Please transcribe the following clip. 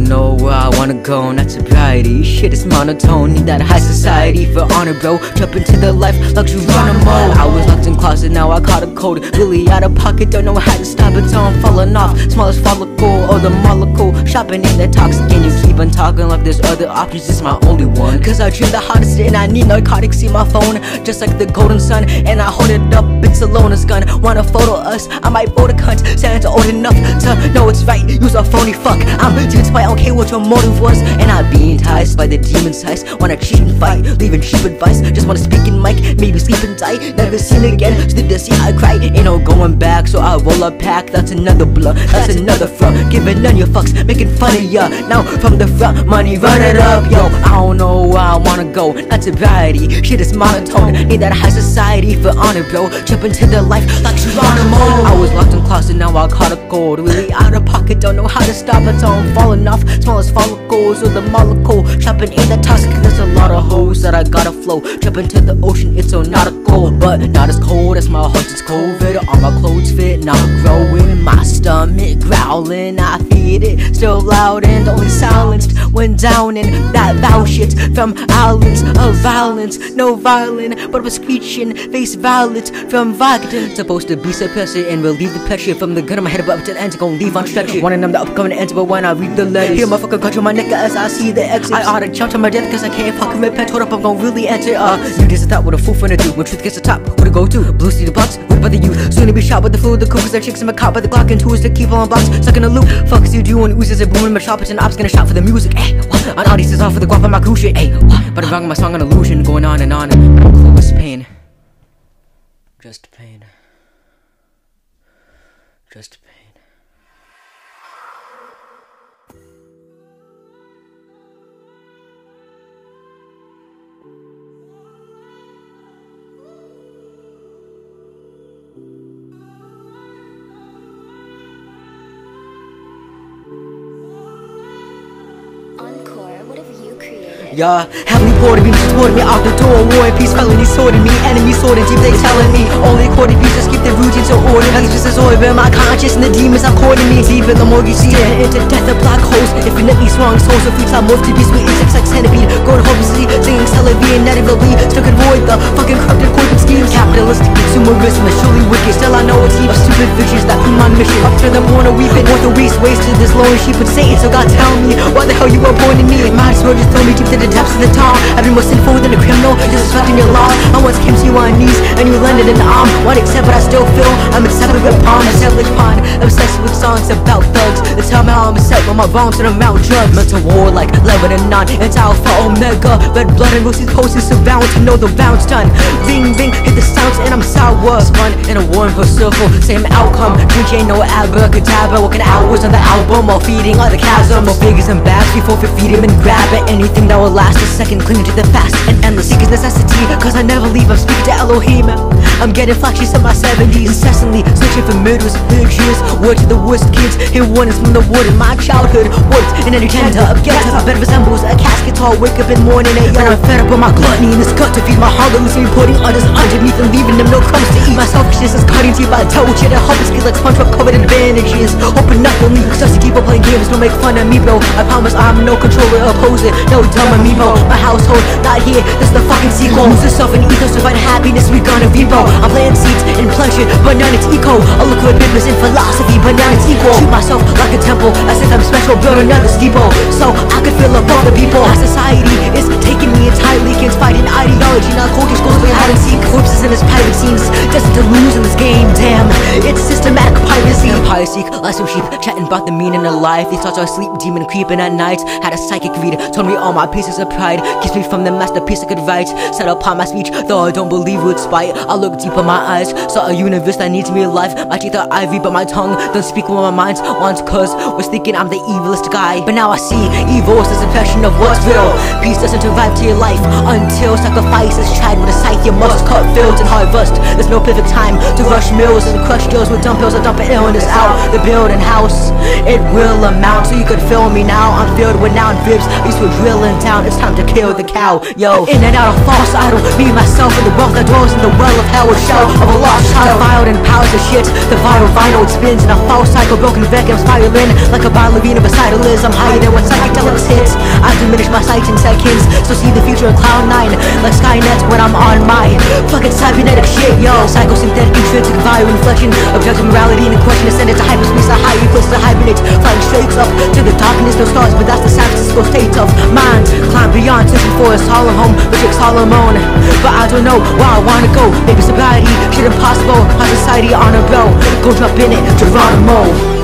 don't know where I wanna go, not sobriety. Shit is monotone, need that high society for honor, bro. Jump into the life, luxury closet, now I caught a cold. Really out of pocket, don't know how to stop it, so I'm falling off. Smallest follicle, or the molecule. Shopping in the toxic, and you keep on talking like there's other options, it's my only one. Cause I dream the hottest, and I need narcotics, see my phone. Just like the golden sun, and I hold it up, it's a loner's gun. Wanna photo us, I might vote a cunt. Sounds old enough to know it's right, use a phony fuck. I'm tempted by, care what your motive was. And I be enticed by the demon's heist. Wanna cheat and fight, leaving cheap advice. Just wanna speak in mic, maybe sleep and die. Never seen again, stood to see I cry. Ain't no going back, so I roll a pack. That's another blunt, that's another front. Giving none your fucks, making fun of ya. Now from the front, money run it up, yo. I don't know where I wanna go, not sobriety. Shit is monotone, need that high society for honor, bro. Jump into the life like Geronimo. I was locked in closet, now I caught a cold. Really out of pocket, don't know how to stop it, so I'm falling off. Smallest follicles of the molecule. Shopping in the toxic, there's a lot I gotta flow. Jump into the ocean, it's so nautical, but not as cold as my heart is COVID. All my clothes fit, now growing. In my stomach growling, I feed it. Still loud and only silenced down in that vow shit from islands of violence. No violin, but was screeching face violence from Wagner. Supposed to be suppressor and relieve the pressure from the gun on my head above to the end. Gonna leave on stretcher. Wanna numb the upcoming ends, but when I read the letter, hear motherfucker control my neck as I see the exit. I oughta jump to my death cause I can't fucking repent. Hold up, I'm gonna really enter. Uh, you just thought what a fool finna do when truth gets to top. Where to go to? Blue city blocks, with by the youth. Soon to be shot with the flu, the cookers, the chicks in my cop by the clock, and tools to keep on blocks. Stuck in a loop. Fuck is you doing? Oozes and booming, my chop and ops gonna shot for the music. Hey, what? On audiences off for the guap on my cruise shit. Hey, eh, what? But I'm wrong, my song an illusion, going on and on. I'm clueless pain. Just pain. Just pain. Yeah, heavenly poured me, poured me out the door. War and peace, felony sorting me, enemy sorting deep. They telling me only according to just keep the routine so ordered. That's just as orbit my conscience and the demons are courting me. Even the more you see it into death of black holes. Infinitely strong souls of feet, I'm most to be sweet insects like centipede. Going hopelessly, singing celebrity inevitably. Still can void the fucking corrupted corporate schemes. Capitalistic consumerism is surely wicked. Still I know it's heap of stupid visions that prove my mission. Up to the point of weeping, worth the waste, wasted this lone sheep and Satan. So God tell me, why the hell you were born in me? Might as well just throw me deep the depths of the tar. I've been more sinful than a criminal, Just disrespecting your law. I once came to you on knees, and you landed in the arm. Won't accept, but I still feel I'm accepted with palm, a selfish pond. Obsessed with songs about thugs. They tell me how I'm upset with my wrongs and I'm out drugs. Mental war like Lebanon, it's Alpha Omega. Red blood and Lucy's poses to know the bounce done. Bing bing, hit the sounds and I'm sour. Spun in a war for circle, same outcome. DJ no abracadabra, working hours on the album while feeding all the chasm. More figures and bags before him and grab at anything that last a second. Clinging to the fast and endless seeker's necessity. Cause I never leave, I'm speaking to Elohim. I'm getting flashes in my 70s, incessantly searching for murderous pictures. Word to the worst kids, hear warnings from the wood in my childhood. Words in an agenda of up. Bed resembles a tall, wake up in the morning. And I'm fed up with my gluttony and this gut to feed my hunger. Losing me putting others underneath and leaving them no crumbs to eat. My selfishness is cutting teeth. I told you to help us get like SpongeBob covered in bandages. Open up on me, just to keep on playing games. Don't make fun of me, bro. I promise I'm no controller, opposer, no dumb amiibo. My household, not here, this the fucking sequel. Lose yourself in ethos to find happiness, we gonna repo. I'm playing in pleasure, but none it's eco. I look for business in philosophy, but now it's equal. Treat myself like a temple, as if I'm special, build another steeple. So I could feel above the people. Society is taking me entirely against fighting ideology. Now culture schools we hide and seek corpses in this private scenes, destined to lose in this game. Damn, it's systematic piracy. Empire seek, less of sheep, chatting about the meaning of life. These thoughts are sleep, demon creeping at night. Had a psychic read, told me all my pieces of pride. Keeps me from the masterpiece could write. Set upon my speech, though I don't believe with spite. I look deep in my eyes, saw a universe that needs me alive. My teeth are ivory, but my tongue don't speak what my mind wants. Cause was thinking I'm the evilest guy. But now I see evil is the suppression of what's real. Peace doesn't survive till your life Until sacrifice is tried with a scythe. You must cut fields and harvest. There's no perfect time to rush mills And crush deals with dumbbells dump an illness out. The building house, it will amount. So you could feel me now, I'm filled with noun fibs These were drilling down, it's time to kill the cow Yo, in and out of false idol Me, myself, and the wealth that dwells in the well of hell. Shell of a And of shit. The vital vinyl, it spins in a false cycle Broken vacuum spiraling like a ballerina beside a Liz I'm higher than what psychedelics hits. I diminish my sight in seconds So see the future of Cloud 9 Like Skynet when I'm on my Fucking cybernetic shit, yo. Psychosynthetic, intrinsic, viral inflection Objective morality and a question Ascended to hyperspace, a higher place to hibernate Flying straight up to the darkness, no stars But that's the San Francisco state of mind. Climb beyond, searching for a solemn home Which is Solomon. But I don't know where I wanna go. Maybe sobriety, shit impossible. My society on a roll. Go jump in it, Geronimo